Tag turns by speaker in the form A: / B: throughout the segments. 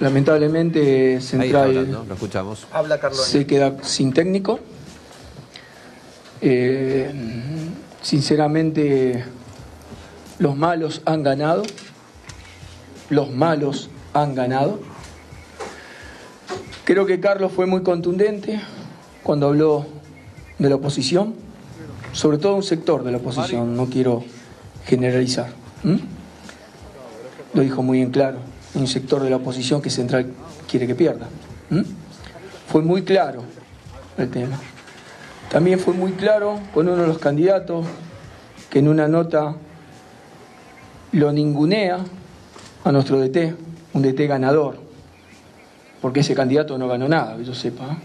A: Lamentablemente Central
B: lo escuchamos.
C: Habla Carlos.
A: se queda sin técnico. Eh, sinceramente, los malos han ganado. Los malos han ganado. Creo que Carlos fue muy contundente cuando habló de la oposición, sobre todo un sector de la oposición, no quiero generalizar. Lo dijo muy en claro, un sector de la oposición que Central quiere que pierda. ¿m? Fue muy claro el tema. También fue muy claro con uno de los candidatos que en una nota lo ningunea a nuestro DT, un DT ganador, porque ese candidato no ganó nada, que yo sepa. ¿eh?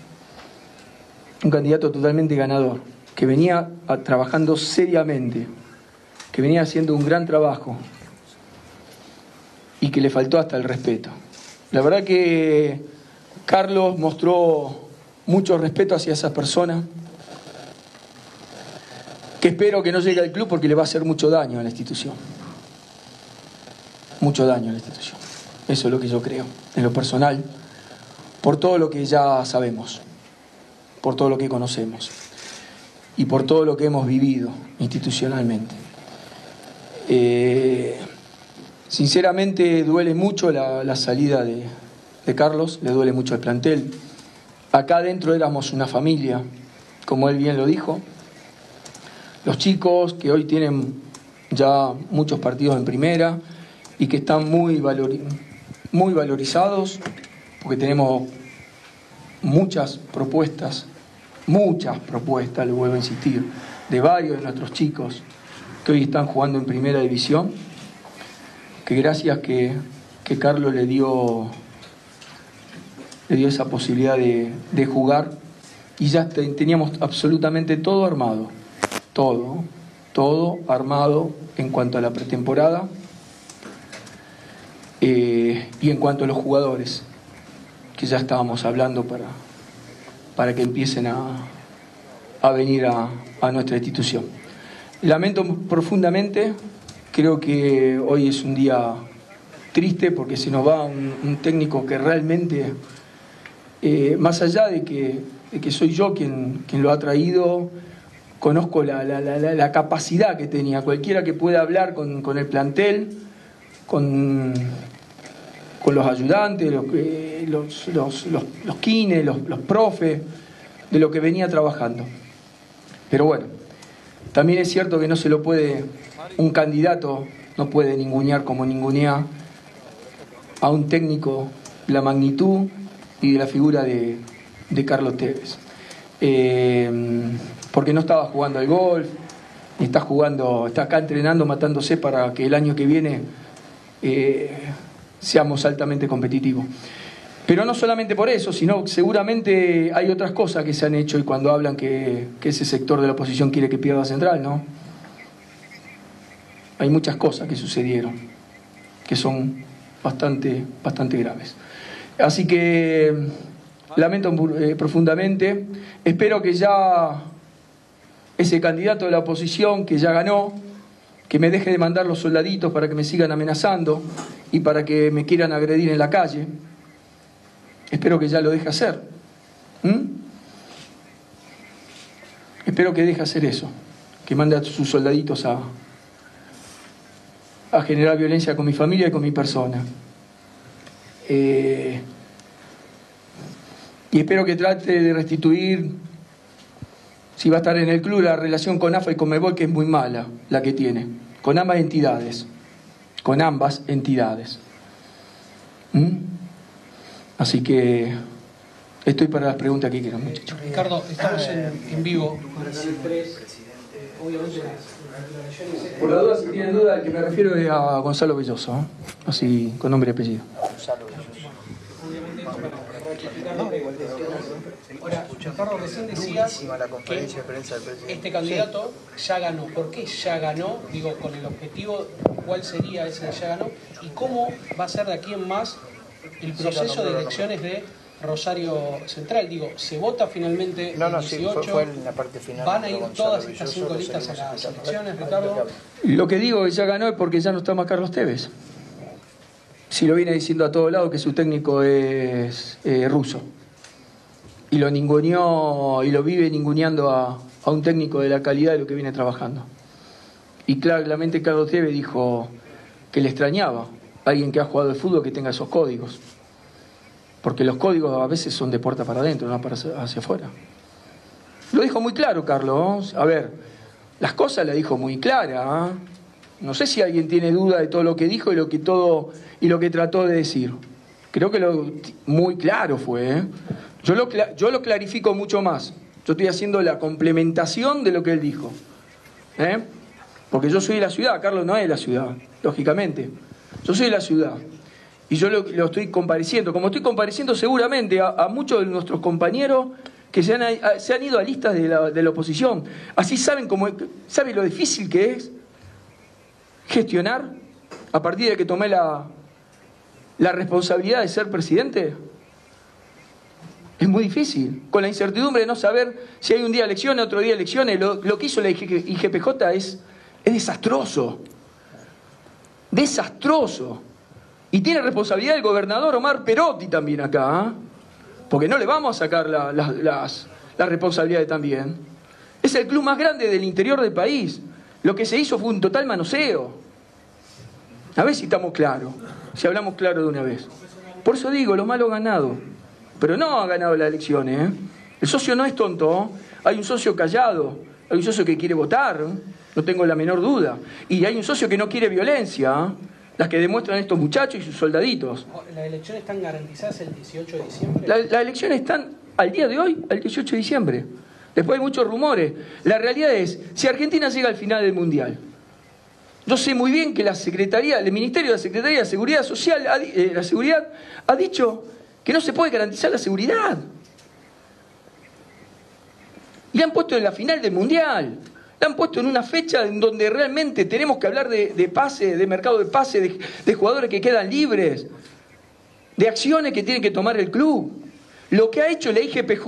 A: Un candidato totalmente ganador, que venía trabajando seriamente, que venía haciendo un gran trabajo y que le faltó hasta el respeto. La verdad que Carlos mostró mucho respeto hacia esa persona, que espero que no llegue al club porque le va a hacer mucho daño a la institución. Mucho daño a la institución. Eso es lo que yo creo, en lo personal, por todo lo que ya sabemos, por todo lo que conocemos y por todo lo que hemos vivido institucionalmente. Eh, sinceramente duele mucho la, salida de, Carlos, le duele mucho el plantel. Acá adentro éramos una familia, como él bien lo dijo. Los chicos que hoy tienen ya muchos partidos en primera y que están muy, muy valorizados, porque tenemos muchas propuestas, muchas propuestas, le vuelvo a insistir, de varios de nuestros chicos que hoy están jugando en primera división, que gracias que, que Carlos le dio, le dio esa posibilidad de, de jugar y ya te- teníamos absolutamente todo armado, todo, todo armado en cuanto a la pretemporada eh, y en cuanto a los jugadores, que ya estábamos hablando para, para que empiecen a, a venir a, a nuestra institución. Lamento profundamente, creo que hoy es un día triste porque se nos va un, técnico que realmente, eh, más allá de que, que soy yo quien, quien lo ha traído, conozco la, la- la- capacidad que tenía. Cualquiera que pueda hablar con, con el plantel, con, con los ayudantes, los, que- los, los, los, los kines, los, los profes, de lo que venía trabajando. Pero bueno, también es cierto que no se lo puede, un candidato no puede ningunear como ningunea a un técnico de la magnitud y de la figura de, Carlos Tevez. Eh, porque no estaba jugando al golf, está jugando, está acá entrenando, matándose para que el año que viene eh, seamos altamente competitivos. Pero no solamente por eso, sino seguramente hay otras cosas que se han hecho y cuando hablan que, que ese sector de la oposición quiere que pierda Central, ¿no? Hay muchas cosas que sucedieron que son bastante, bastante graves. Así que lamento eh, profundamente, espero que ya ese candidato de la oposición que ya ganó, que me deje de mandar los soldaditos para que me sigan amenazando y para que me quieran agredir en la calle. Espero que ya lo deje hacer. ¿Mm? Espero que deje hacer eso, que mande a sus soldaditos a, a generar violencia con mi familia y con mi persona. Eh, y espero que trate de restituir, si va a estar en el club, la relación con AFA y con Mebol, que es muy mala la que tiene, con ambas entidades, con ambas entidades. ¿Mm? Así que estoy para las preguntas que quieran, muchachos.
D: Ricardo, estamos en, en vivo.
A: Por la duda, si tienen duda, el que me refiero es a Gonzalo Belloso, ¿eh? así con nombre y apellido.
D: Ahora, Ricardo, recién decías
C: la
D: que
C: conferencia de prensa del presidente.
D: este candidato ya ganó. ¿Por qué ya ganó? Digo, con el objetivo, ¿cuál sería ese de ya ganó? ¿Y cómo va a ser de aquí en más el proceso de elecciones de Rosario Central? Digo, ¿se vota finalmente
C: No,
D: el
C: no, sí,
D: 18?
C: fue, fue en la parte final.
D: ¿Van a ir
C: Gonzalo
D: todas estas cinco
C: lo
D: listas a las elecciones, Ricardo?
A: Lo que digo que ya ganó es porque ya no está más Carlos Tevez. si lo viene diciendo a todos lados que su técnico es eh, ruso. Y lo ninguneó y lo vive ninguneando a, a un técnico de la calidad de lo que viene trabajando. Y claramente Carlos Tevez dijo que le extrañaba a alguien que ha jugado el fútbol que tenga esos códigos. Porque los códigos a veces son de puerta para adentro, no para hacia afuera. Lo dijo muy claro, Carlos. A ver, las cosas las dijo muy clara. ¿ah? No sé si alguien tiene duda de todo lo que dijo y lo que todo y lo que trató de decir. Creo que lo muy claro fue. ¿eh? Yo, lo, yo lo clarifico mucho más. Yo estoy haciendo la complementación de lo que él dijo. ¿eh? Porque yo soy de la ciudad, Carlos no es de la ciudad, lógicamente. Yo soy de la ciudad. Y yo lo, estoy compareciendo, como estoy compareciendo seguramente a, muchos de nuestros compañeros que se han, se han ido a listas de la, de la, oposición. Así saben, cómo, saben lo difícil que es gestionar a partir de que tomé la, la responsabilidad de ser presidente. Es muy difícil, con la incertidumbre de no saber si hay un día elecciones, otro día elecciones. Lo, que hizo la IGPJ es, es desastroso. Desastroso. Y tiene responsabilidad el gobernador Omar Perotti también acá, ¿ah? porque no le vamos a sacar las, las responsabilidades también. Es el club más grande del interior del país. Lo que se hizo fue un total manoseo. A ver si estamos claros, si hablamos claro de una vez. Por eso digo, lo malo ganado. Pero no ha ganado las elecciones. ¿eh? El socio no es tonto. Hay un socio callado. Hay un socio que quiere votar. No tengo la menor duda. Y hay un socio que no quiere violencia. Las que demuestran estos muchachos y sus soldaditos.
D: ¿Las elecciones están garantizadas el 18 de diciembre?
A: las elecciones están al día de hoy, al 18 de diciembre. Después hay muchos rumores. La realidad es, si Argentina llega al final del Mundial, yo sé muy bien que la Secretaría, el Ministerio de la Secretaría de Seguridad Social, eh, la Seguridad, ha dicho que no se puede garantizar la seguridad. Y la han puesto en la final del Mundial. La han puesto en una fecha en donde realmente tenemos que hablar de, pase, de mercado de pase, de, de jugadores que quedan libres, de acciones que tiene que tomar el club. Lo que ha hecho la IGPJ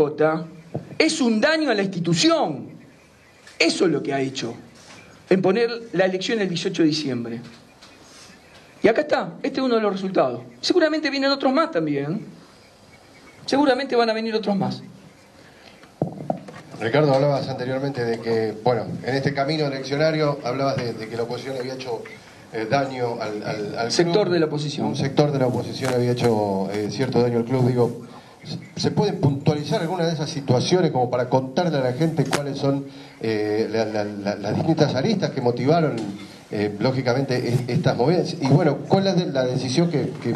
A: es un daño a la institución. Eso es lo que ha hecho en poner la elección el 18 de diciembre. Y acá está, este es uno de los resultados. Seguramente vienen otros más también. Seguramente van a venir otros más.
B: Ricardo, hablabas anteriormente de que, bueno, en este camino eleccionario hablabas de, que la oposición había hecho eh, daño al,
A: sector de la oposición.
B: Un sector de la oposición había hecho eh, cierto daño al club. Digo, ¿se pueden puntualizar algunas de esas situaciones como para contarle a la gente cuáles son eh, las distintas aristas que motivaron, lógicamente, estas movidas? Y bueno, ¿cuál es la decisión que, que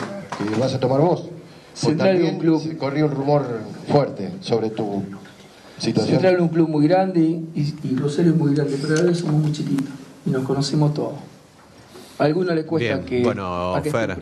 B: vas a tomar vos?
A: Central un club.
B: Corría un rumor fuerte sobre tu situación.
A: Central es un club muy grande y, y Rosario es muy grande, pero a veces somos muy chiquitos y nos conocemos todos. A algunos les cuesta que.
E: Bueno, Fer,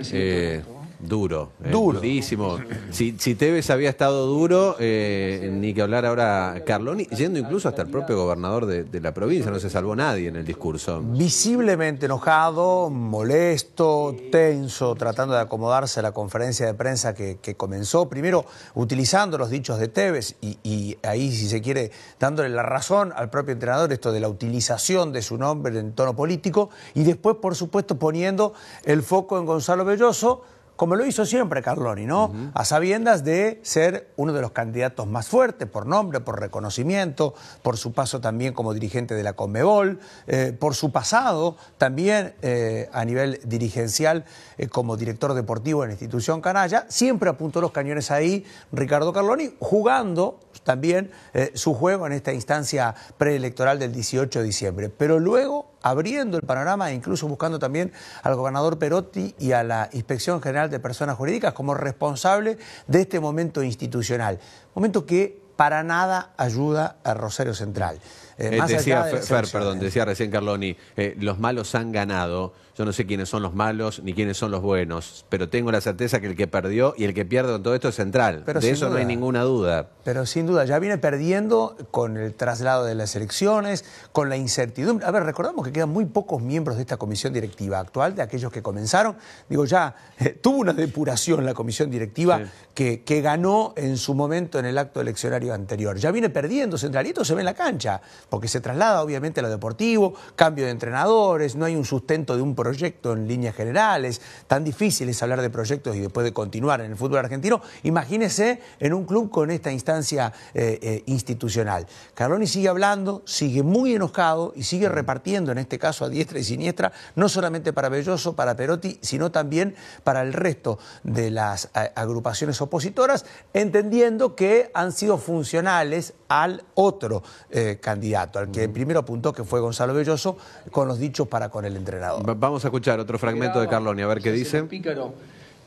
E: Duro, eh, duro. durísimo. Si, si, Tevez había estado duro, eh, ni que hablar ahora Carloni, yendo incluso hasta el propio gobernador de, la provincia, no se salvó nadie en el discurso.
F: Visiblemente enojado, molesto, tenso, tratando de acomodarse a la conferencia de prensa que, comenzó, primero utilizando los dichos de Tevez y, y, ahí, si se quiere, dándole la razón al propio entrenador, esto de la utilización de su nombre en tono político, y después, por supuesto, poniendo el foco en Gonzalo Belloso como lo hizo siempre Carloni, ¿no? A sabiendas de ser uno de los candidatos más fuertes por nombre, por reconocimiento, por su paso también como dirigente de la Conmebol, eh, por su pasado también eh, a nivel dirigencial eh, como director deportivo en la institución canalla, siempre apuntó los cañones ahí Ricardo Carloni, jugando también su juego en esta instancia preelectoral del 18 de diciembre. Pero luego abriendo el panorama e incluso buscando también al gobernador Perotti y a la Inspección General de Personas Jurídicas como responsable de este momento institucional. Momento que para nada ayuda a Rosario Central.
E: Eh, decía Fer, perdón, decía recién Carloni, eh, los malos han ganado. Yo no sé quiénes son los malos ni quiénes son los buenos, pero tengo la certeza que el que perdió y el que pierde con todo esto es central. de eso no hay ninguna duda.
F: Pero sin duda, ya viene perdiendo con el traslado de las elecciones, con la incertidumbre. A ver, recordamos que quedan muy pocos miembros de esta comisión directiva actual, de aquellos que comenzaron. Digo, ya eh, tuvo una depuración la comisión directiva que, que ganó en su momento en el acto eleccionario anterior. Ya viene perdiendo central y esto se ve en la cancha. Porque se traslada obviamente a lo deportivo, cambio de entrenadores, no hay un sustento de un proyecto en líneas generales, tan difícil es hablar de proyectos y después de continuar en el fútbol argentino, imagínese en un club con esta instancia eh, eh, institucional. Carloni sigue hablando, sigue muy enojado y sigue repartiendo, en este caso a diestra y siniestra, no solamente para Belloso, para Perotti, sino también para el resto de las agrupaciones opositoras, entendiendo que han sido funcionales al otro eh, candidato, al que primero apuntó que fue Gonzalo Belloso, con los dichos para con el entrenador.
E: Vamos a escuchar otro fragmento de Carloni, a ver qué dice.
A: Pícaro,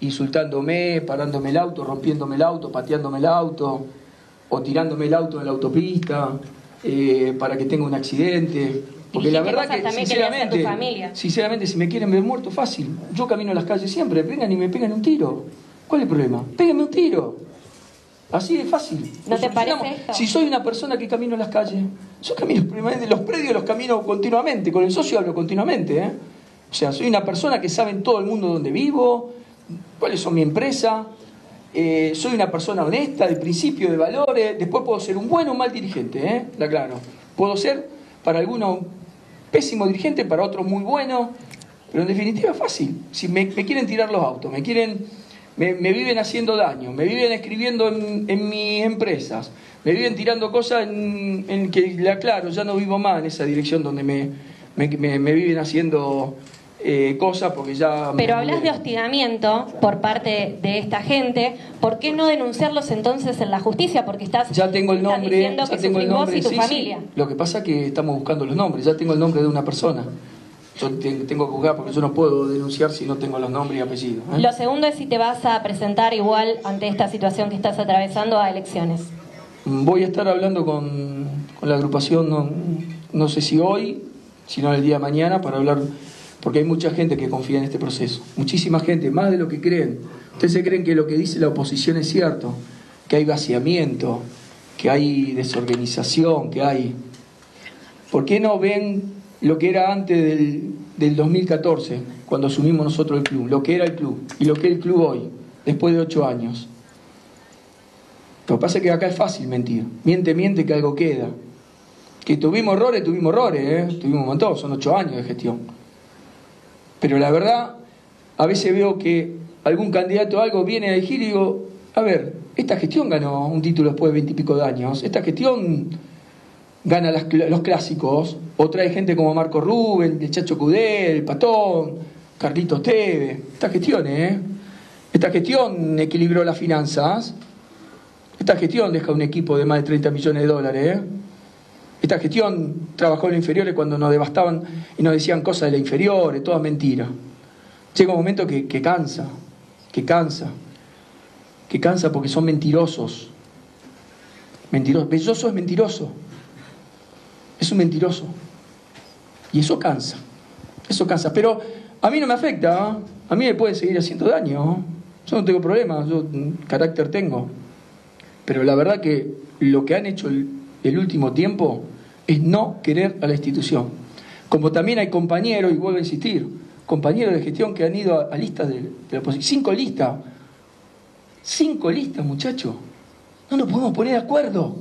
A: insultándome, parándome el auto, rompiéndome el auto, pateándome el auto, o tirándome el auto en la autopista eh, para que tenga un accidente. Porque la verdad que, sinceramente, sinceramente, si me quieren ver muerto, fácil. Yo camino a las calles siempre, vengan y me pegan un tiro. ¿Cuál es el problema? Péguenme un tiro. Así de fácil.
G: ¿No te parece esto?
A: Si soy una persona que camino en las calles, yo camino, los predios los camino continuamente, con el socio hablo continuamente. ¿eh? O sea, soy una persona que sabe en todo el mundo dónde vivo, cuáles son mi empresa, eh, soy una persona honesta, de principio, de valores, después puedo ser un buen o un mal dirigente, ¿eh? la claro. Puedo ser para algunos pésimo dirigente, para otros muy bueno, pero en definitiva es fácil. Si me, quieren tirar los autos, me quieren, me, viven haciendo daño, me viven escribiendo en, mis empresas, me viven tirando cosas en, en, que, la claro, ya no vivo más en esa dirección donde me, me viven haciendo eh, cosas porque ya...
G: Pero hablas de hostigamiento por parte de esta gente, ¿por qué no denunciarlos entonces en la justicia? Porque estás,
A: ya tengo el nombre,
G: diciendo que
A: tengo el nombre,
G: vos y tu familia.
A: Lo que pasa es que estamos buscando los nombres, ya tengo el nombre de una persona. Yo tengo que buscar porque yo no puedo denunciar si no tengo los nombres y apellidos.
G: ¿eh? Lo segundo es si te vas a presentar igual ante esta situación que estás atravesando a elecciones.
A: Voy a estar hablando con, la agrupación, no, no sé si hoy, sino el día de mañana, para hablar porque hay mucha gente que confía en este proceso, muchísima gente, más de lo que creen. Ustedes se creen que lo que dice la oposición es cierto, que hay vaciamiento, que hay desorganización, que hay... ¿Por qué no ven lo que era antes del, del 2014, cuando asumimos nosotros el club, lo que era el club y lo que es el club hoy, después de ocho años? Lo que pasa es que acá es fácil mentir. Miente, miente que algo queda. Que tuvimos errores, tuvimos errores, ¿eh? tuvimos un montón, son ocho años de gestión. Pero la verdad, a veces veo que algún candidato o algo viene a elegir y digo, a ver, esta gestión ganó un título después de veintipico de años, esta gestión gana los clásicos, o trae gente como Marco Rubén, el Chacho Cudel, el Patón, Carlitos Teve, esta gestión, ¿eh? Esta gestión equilibró las finanzas, esta gestión deja un equipo de más de 30 millones de dólares, ¿eh? Esta gestión trabajó en la inferiores cuando nos devastaban y nos decían cosas de la inferiores, toda mentira. Llega un momento que, cansa, que cansa, que cansa porque son mentirosos. Mentiroso. Belloso es mentiroso. Es un mentiroso. Y eso cansa. Eso cansa. Pero a mí no me afecta. ¿ah? A mí me puede seguir haciendo daño. Yo no tengo problema. Yo carácter tengo. Pero la verdad que lo que han hecho el, último tiempo es no querer a la institución. Como también hay compañeros, y vuelvo a insistir, compañeros de gestión que han ido a, listas de, la oposición. Cinco listas. Cinco listas, muchachos. No nos podemos poner de acuerdo.